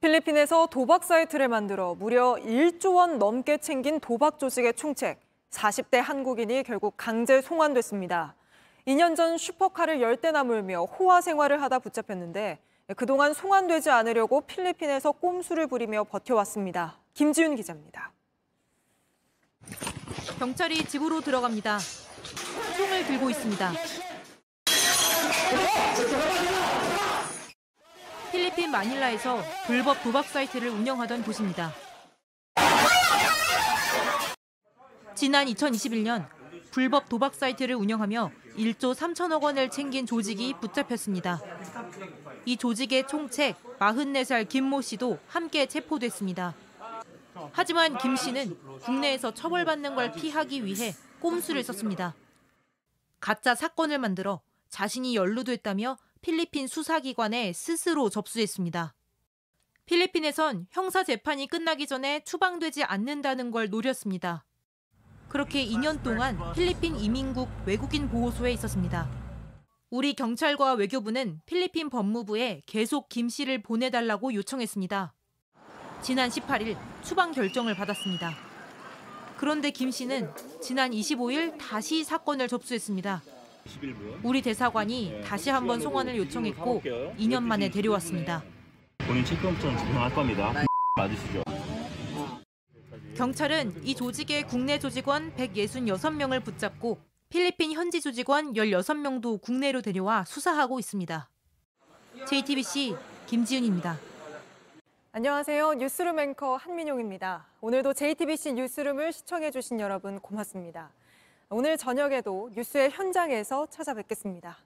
필리핀에서 도박 사이트를 만들어 무려 1조 원 넘게 챙긴 도박 조직의 총책 40대 한국인이 결국 강제 송환됐습니다. 2년 전 슈퍼카를 열대 나 물며 호화 생활을 하다 붙잡혔는데 그동안 송환되지 않으려고 필리핀에서 꼼수를 부리며 버텨왔습니다. 김지윤 기자입니다. 경찰이 집으로 들어갑니다. 총을 들고 있습니다. 필리핀 마닐라에서 불법 도박 사이트를 운영하던 곳입니다. 지난 2021년 불법 도박 사이트를 운영하며 1조 3천억 원을 챙긴 조직이 붙잡혔습니다. 이 조직의 총책 44살 김모 씨도 함께 체포됐습니다. 하지만 김 씨는 국내에서 처벌받는 걸 피하기 위해 꼼수를 썼습니다. 가짜 사건을 만들어 자신이 연루됐다며 필리핀 수사기관에 스스로 접수했습니다. 필리핀에선 형사 재판이 끝나기 전에 추방되지 않는다는 걸 노렸습니다. 그렇게 2년 동안 필리핀 이민국 외국인 보호소에 있었습니다. 우리 경찰과 외교부는 필리핀 법무부에 계속 김 씨를 보내달라고 요청했습니다. 지난 18일 추방 결정을 받았습니다. 그런데 김 씨는 지난 25일 다시 사건을 접수했습니다. 우리 대사관이 다시 한번 송환을 요청했고 2년 만에 데려왔습니다. 본인 체크업처럼 집행할 겁니다. 맞으시죠? 경찰은 이 조직의 국내 조직원 166명을 붙잡고 필리핀 현지 조직원 16명도 국내로 데려와 수사하고 있습니다. JTBC 김지은입니다. 안녕하세요. 뉴스룸 앵커 한민용입니다. 오늘도 JTBC 뉴스룸을 시청해주신 여러분 고맙습니다. 오늘 저녁에도 뉴스의 현장에서 찾아뵙겠습니다.